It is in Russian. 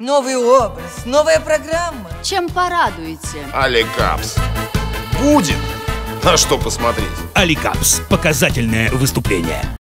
Новый образ, новая программа. Чем порадуете? Аликапс. Будет на что посмотреть. Аликапс. Показательное выступление.